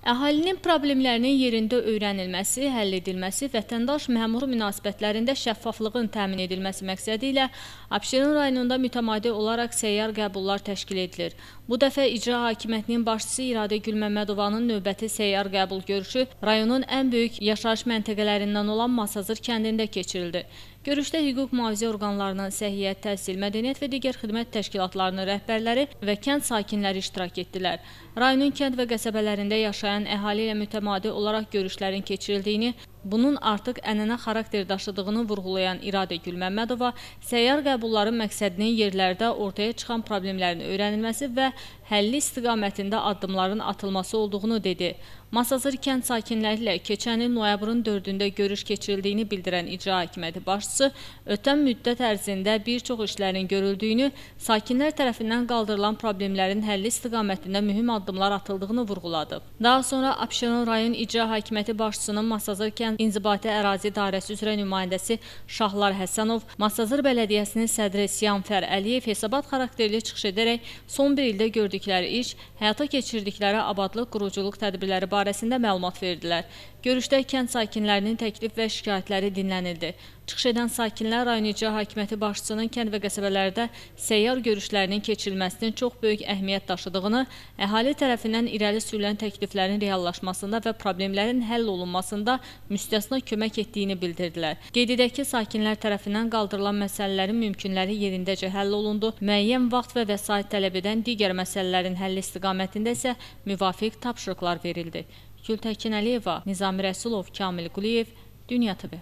Əhalinin problemlərinin yerində öyrənilməsi, həll edilməsi, vətəndaş-məmur münasibətlərində şəffaflığın təmin edilməsi məqsədi ilə Abşeron rayonunda mütəmadi olaraq səyyar qəbullar təşkil edilir. Bu dəfə icra hakimiyyətinin başçısı İradə Gülməmmədovanın növbəti səyyar qəbul görüşü rayonun ən böyük yaşayış məntəqələrindən olan Masazır kəndində keçirildi. Görüşdə hüquq mühafizə orqanlarının səhiyyət, təhsil, mədəniyyət və digər xidmət təşkilatlarının rəhbərləri və kənd sakinləri iştirak etdilər. Rayonun kənd və qəsəbələrində yaşayan əhali ilə mütəmadi olaraq görüşlərin keçirildiyini, bunun artıq ənənə xarakter daşıdığını vurğulayan İradə Gülməmmədova səyyar qəbulların məqsədinin yerlərdə ortaya çıxan problemlərin öyrənilməsi və həlli istiqamətində addımların atılması olduğunu dedi. Masazır kənd sakinləri ilə keçən il noyabrın 4-də görüş keçirildiyini bildirən icra hakimiyyəti başçısı ötən müddət ərzində bir çox işlərin görüldüyünü, sakinlər tərəfindən qaldırılan problemlərin həlli istiqamətində mühüm addımlar atıldığını vurğuladı. Daha sonra Abşeron rayon icra hakimiyyəti başçısının Masazır kənd İnzibati Ərazi Dairəsi üzrə nümayəndəsi Şahlar Həsənov, Masazır Bələdiyyəsinin sədri Siyanfər Əliyev hesabat xarakterli çıxış edərək son bir ildə gördükləri iş, həyata keçirdikləri abadlıq quruculuq tədbirləri barəsində məlumat verdilər. Görüşdə kənd sakinlərinin təklif və şikayətləri dinlənildi. Çıxış edən sakinlər rayon icra hakimiyyəti başçısının kənd və qəsəbələrdə səyyar görüşlərinin keçirilməsinin çox böyük əhəmiyyət daşıdığını, əhali tərəfindən irəli sürülən təkliflərin reallaşmasında və problemlərin həll olunmasında müstəsna kömək etdiyini bildirdilər. Qeyd edək ki, sakinlər tərəfindən qaldırılan məsələlərin mümkünləri yerindəcə həll olundu, müəyyən vaxt və vəsait tələb edən digər məsələlərin həlli istiqamətində isə müvafiq tapşırıqlar verildi. Gültəkin Əliyeva, Nizami Rəsulov, Kamil Quliyev, Dünya TV.